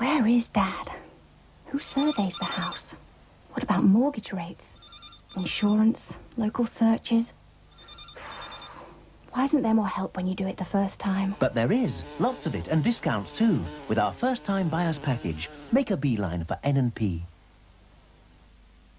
Where is Dad? Who surveys the house? What about mortgage rates? Insurance? Local searches? Why isn't there more help when you do it the first time? But there is. Lots of it, and discounts too. With our first-time buyer's package, make a beeline for N&P.